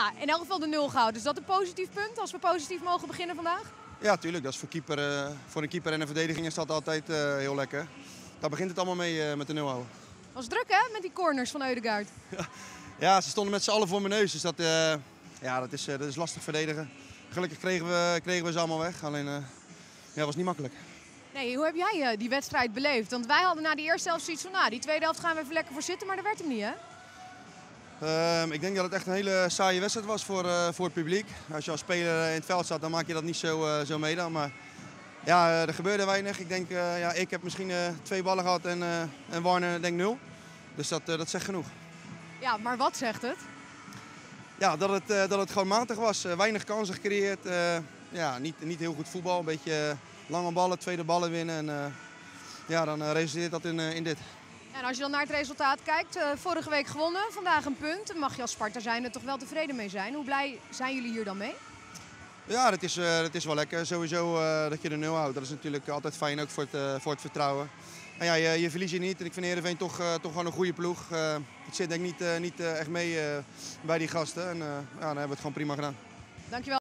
Ja, in elk geval de nul gehouden. Is dat een positief punt als we positief mogen beginnen vandaag? Ja, tuurlijk. Dat is voor, keeper, eh, voor een keeper en een verdediging is dat altijd eh, heel lekker. Daar begint het allemaal mee eh, met de nul houden. Was druk hè, met die corners van Eudegaard. Ja, ze stonden met z'n allen voor mijn neus. Dus dat, ja, dat, is, dat is lastig verdedigen. Gelukkig kregen we, kregen we ze allemaal weg. Alleen, ja, was niet makkelijk. Nee, hoe heb jij die wedstrijd beleefd? Want wij hadden na die eerste helft zoiets van, nou, die tweede helft gaan we even lekker voor zitten, maar dat werd hem niet hè? Ehm, ik denk dat het echt een hele saaie wedstrijd was voor, eh, voor het publiek. Als je als speler in het veld staat, dan maak je dat niet zo, eh, zo mee dan. Maar ja, eh, er gebeurde weinig. Ik denk, eh, ja, ik heb misschien eh, twee ballen gehad en, eh, en Warner denk nul. Dus dat, eh, dat zegt genoeg. Ja, maar wat zegt het? Ja, dat het, eh, dat het gewoon matig was. Eh, weinig kansen gecreëerd. eh, ja, niet, niet heel goed voetbal. Een beetje eh, lange ballen, tweede ballen winnen. En eh, ja, dan eh, resulteert dat in, eh, in dit. En als je dan naar het resultaat kijkt, eh, vorige week gewonnen, vandaag een punt. Dan mag je als Sparta zijn er toch wel tevreden mee zijn. Hoe blij zijn jullie hier dan mee? Ja, dat is, eh, dat is wel lekker. Sowieso eh, dat je de nul houdt. Dat is natuurlijk altijd fijn ook voor het, voor het vertrouwen. En ja, je, je verlies je niet. En ik vind Heerenveen toch, toch gewoon een goede ploeg. Het zit denk ik niet, niet echt mee bij die gasten. En ja, dan hebben we het gewoon prima gedaan. Dankjewel.